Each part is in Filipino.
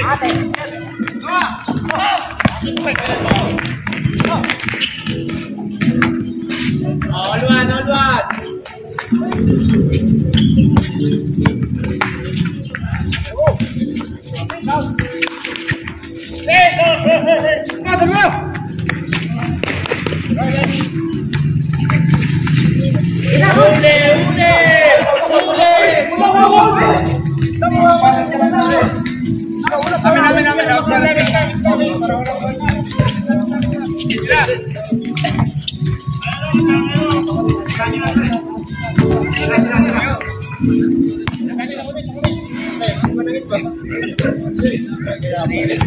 Oh, luan, oh, luan. Ule, ule. Amin,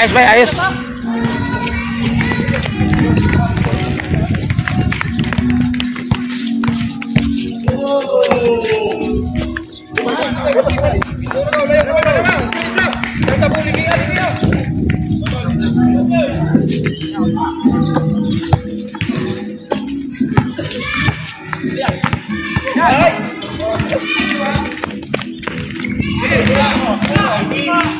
Ayos ba? Ayos. Yeah.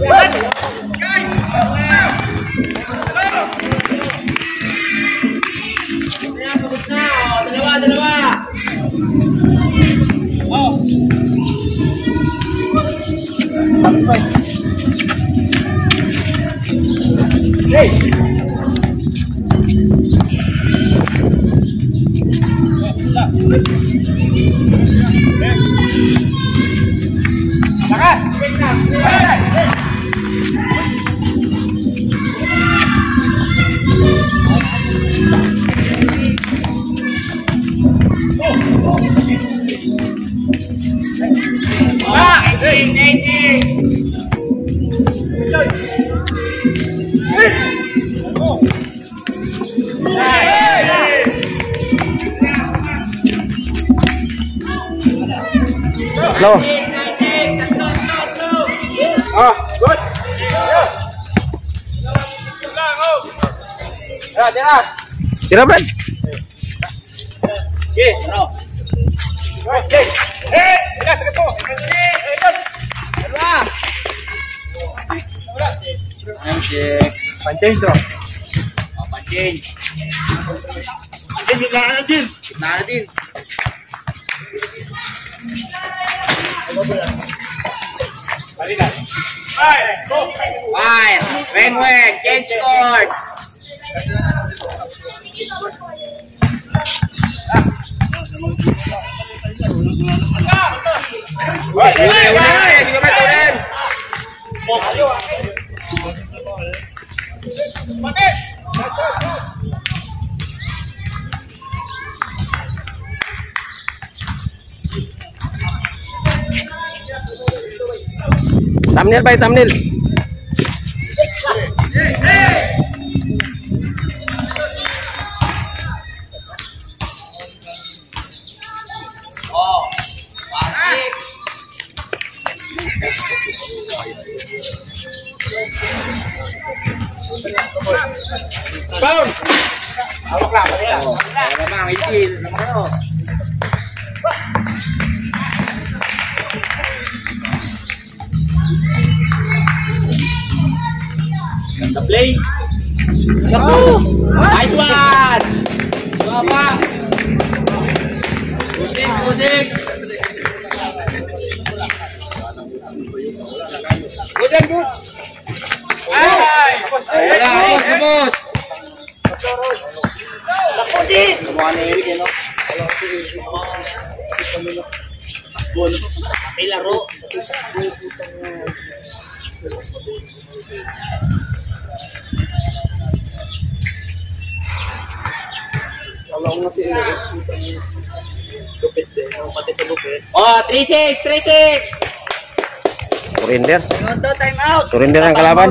Yes. Good. Yeah, tira. Tira, Brad. Okay, ano? Okay. Eh, tira sa kato. Eh, good. Dalawa. Six. Panchange to. Oh, panchange. Panchange, gitna na din. Gitna na din. Balikan. Five. Win, wing. Get scored. Right. Thumbnail yung thumbnail? Oh. Pasik. Bound! Hawak lang, hawak lang. Hawak lang, play. Naku! Nice one! Baba! Go six, go six! Good and good! Ay! Wala, boss, boss! Naku din! Kamukha ni Eric, ano? May laro. Oh, 3-6, 3-6! Surrender. Toronto, time out! Surrender ang kalaban.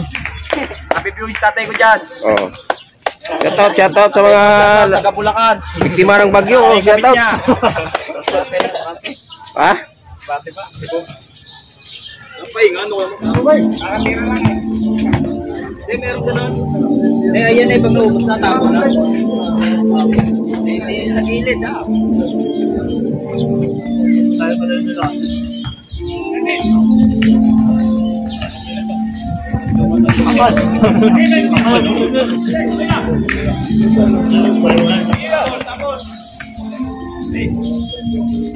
Happy viewing tatay ko dyan. Oo. Shout out, shout out sa mga Taga Bulacan. biktima ng bagyo. Oh, shout out. Ha? Bate ba? Pahinga, ano Ano ba? Nakatira lang eh. Hindi, meron ka nun. Eh, ayan eh, pag naubos na, tapo na. Hindi, sa gilid ah. Tayo pa rin nila. Amas!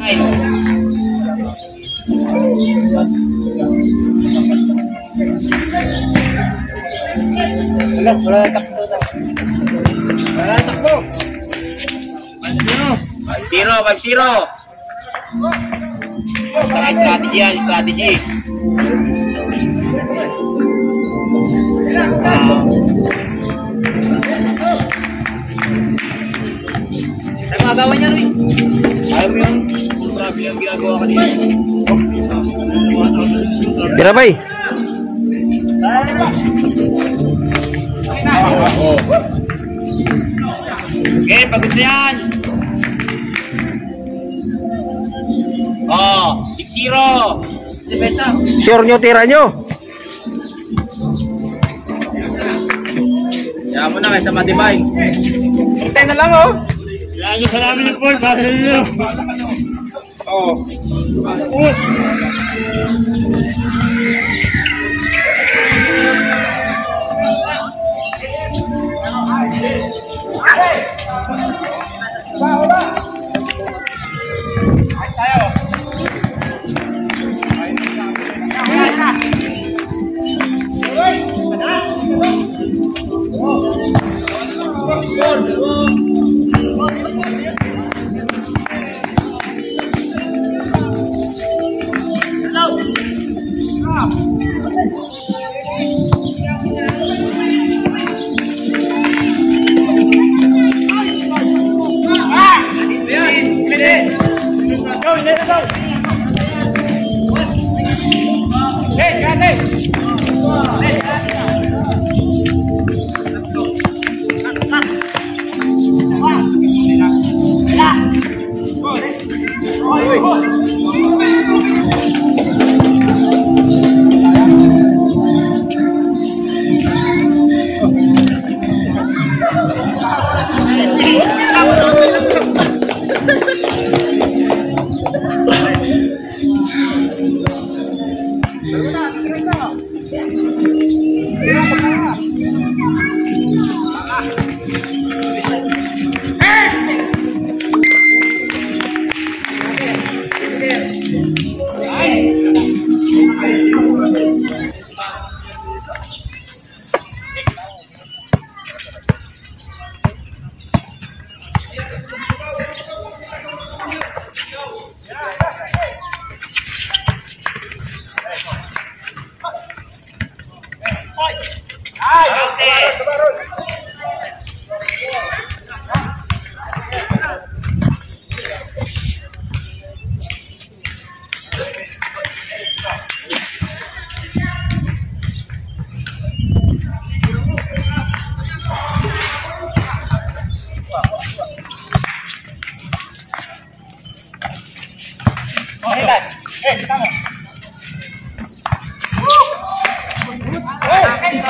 Ay! Wala, wala takbo daw. Wala takbo. Zero, five zero. Basta strategy yan, strategy. Ay, magawa niya rin. Ayaw mo yun. Grabe yung ginagawa kanina. Tira ba eh? Okay, pagod Oh, 6-0. Depensa. Sure nyo, tira nyo. Kaya mo na kayo sa Matibay. Hintay na lang, oh. Lalo sa namin yung point, sa inyo. Oo. Uy! Hey! Hola, hola. Let's go,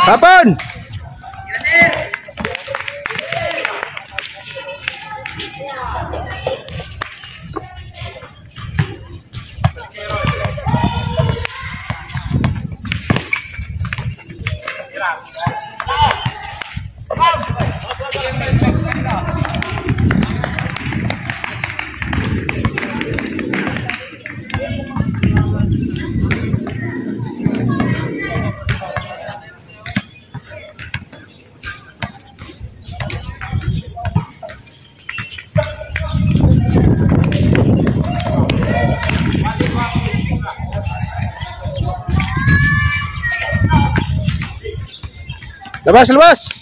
Papan. Labas, labas!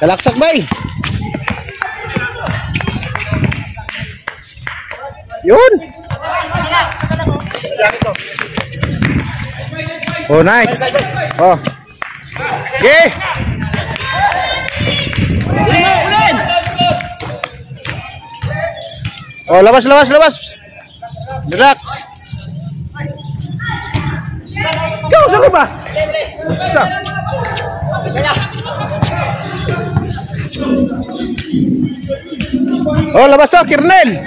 Kalaksak bay! Yun! Oh, nice! Oh. Okay! Oh, labas, labas, labas! Relax! Go, ka ba? Basta. Oh, labas oh,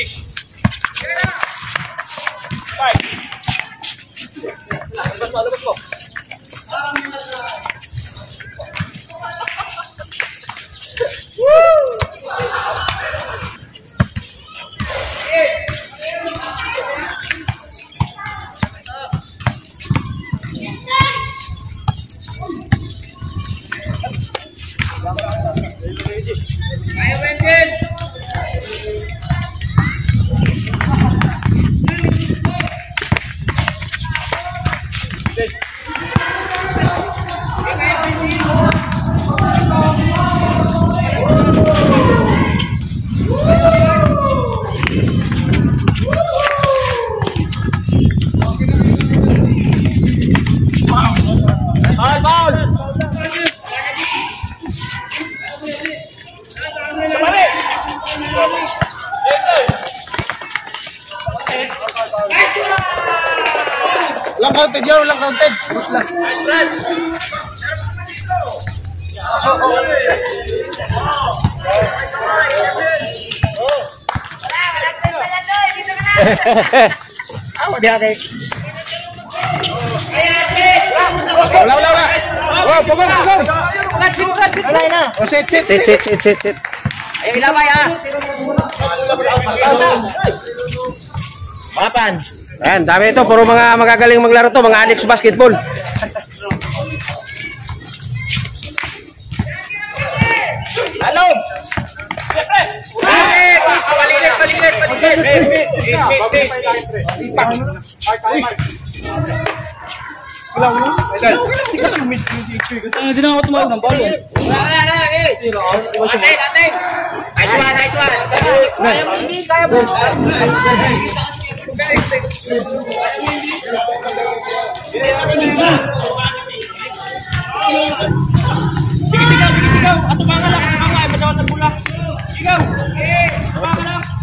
Turkish. Awa di ate. Wala, wala, wala. Oh, pugong, pugong. Wala na. Oh, sit, sit, sit, sit, sit, sit, sit. Ayo, ilaway ah. Mga pants. Ayan, dami ito. Puro mga magagaling maglaro to. Mga addicts basketball. Palilit, palilit. Space, space, space. Hindi na ako tumawag ng balo. Wala, wala, eh. Atin, atin. Nice one, nice one. Kaya mo hindi, kaya mo. Sigaw, sigaw. Ato ka nga lang, ato ka nga. Matawad sa pula. Sigaw. Eh, ato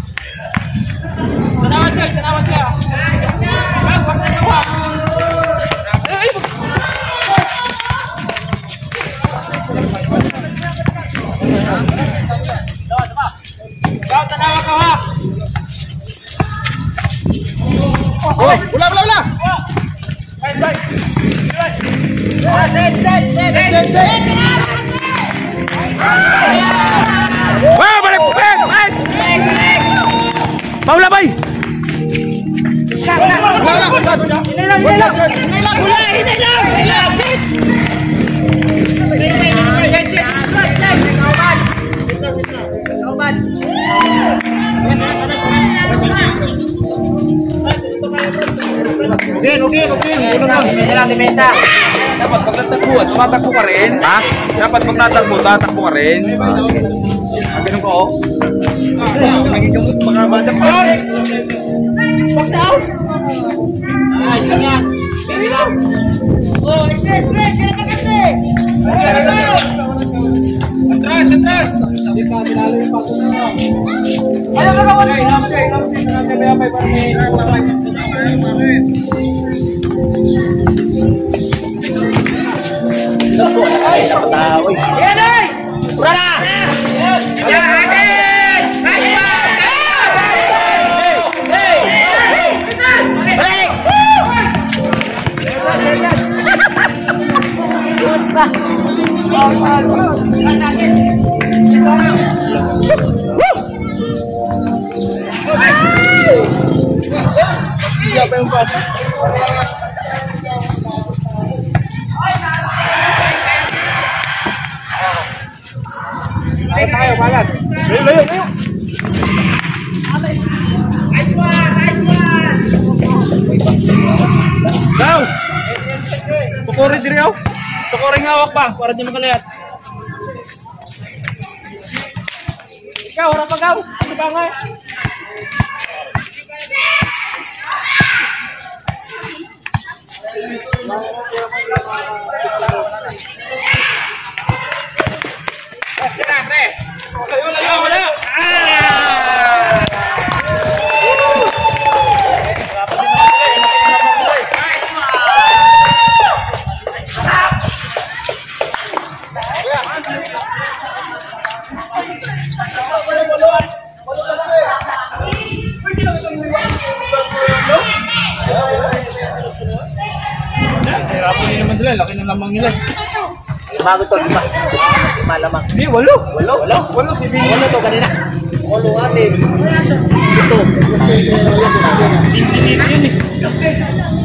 Paula, bay. Wala, wala. Inilang, inilang. Inilang, wala, inilang. Inilang, set. Okay, okay, okay. Dapat pag nagtakbo, tumatakbo ka rin. Ha? Dapat pag natakbo, tatakbo ka rin. Ang ganun ko, oh. Mo, baka madam. Box out. Nga. Bilang. Oh. Sila pa kasi. Atras, atras. Hindi ka sinalo yung paso na. Ayaw ka siya, ilam siya. Ilam siya, may apay para may Yan ay! Ura na! Yan, atin! Nice Siapa yang pas? Ayo. Ayo, ayo, ayo. Nice one, nice one. Daw! Pukurin diri, daw. Tukuring hawak pa, para di makalayat. Ikaw, harap agaw. Ano ba nga? Wala, wala. Ah! Bago to, lima. Lima lamang. Hindi, walo. Walo? Walo? Walo si Bini. Walo to kanina. Walo atin. Ito. Hindi, hindi, yun eh.